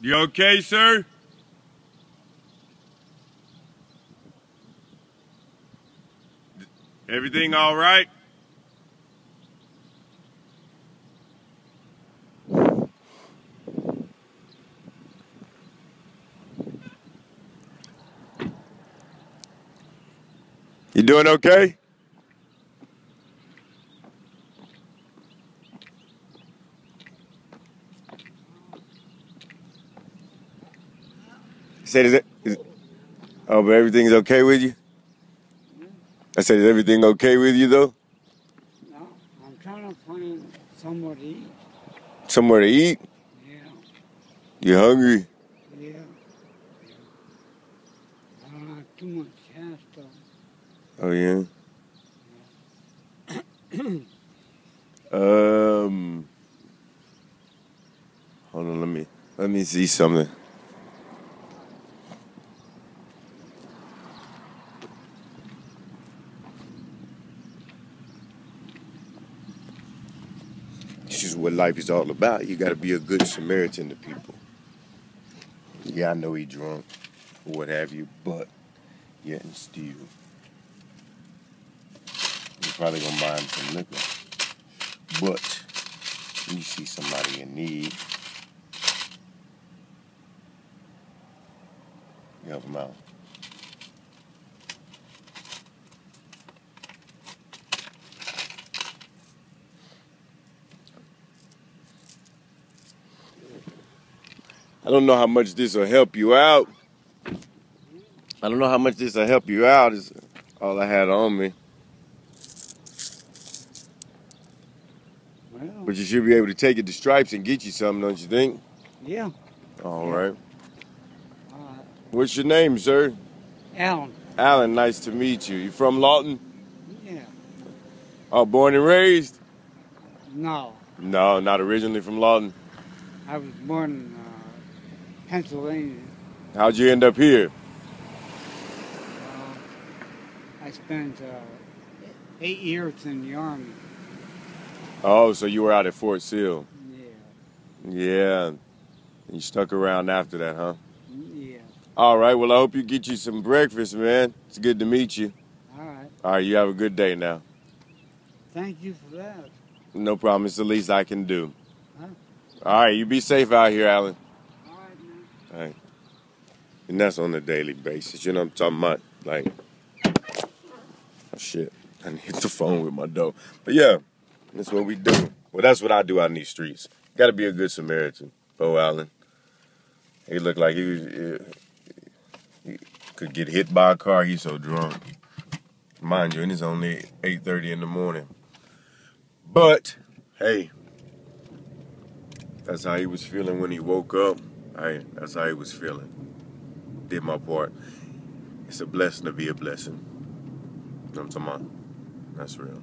You okay, sir? Everything all right? You doing okay? Said, is it, is oh, but everything's okay with you? I said, is everything okay with you though? No, I'm trying to find somewhere to eat. Somewhere to eat? Yeah, You hungry? yeah. I don't have too much cash though. Oh yeah. um. Hold on, let me let me see something. This is what life is all about. You got to be a good Samaritan to people. Yeah, I know he drunk, or what have you, but yet and still, you're probably gonna buy him some liquor. But when you see somebody in need, you help them out. I don't know how much this will help you out. I don't know how much this will help you out. Is all I had on me. Well, But you should be able to take it to Stripes and get you something, don't you think? yeah. All right. What's your name, sir? Alan. Alan, nice to meet you. You from Lawton? Yeah. Oh, born and raised? No, No, not originally from Lawton. I was born in uh, Pennsylvania. How'd you end up here? Uh, I spent uh, eight years in the army. Oh, so you were out at Fort Sill. Yeah. Yeah. You stuck around after that, huh? Yeah. All right. Well, I hope you get you some breakfast, man. It's good to meet you. All right. All right. You have a good day now. Thank you for that. No problem. It's the least I can do. Huh? All right. You be safe out here, Alan. All right, man. All right. And that's on a daily basis. You know what I'm talking about? Like, oh shit. I need the phone with my dough. But yeah, that's what we do. Well, that's what I do out in these streets. Got to be a good Samaritan, Bo Alan. He looked like he was he could get hit by a car. He's so drunk, mind you, and it's only eight thirty in the morning. But hey, that's how he was feeling when he woke up. Hey, that's how he was feeling. Did my part. It's a blessing to be a blessing. I'm talking about? That's real.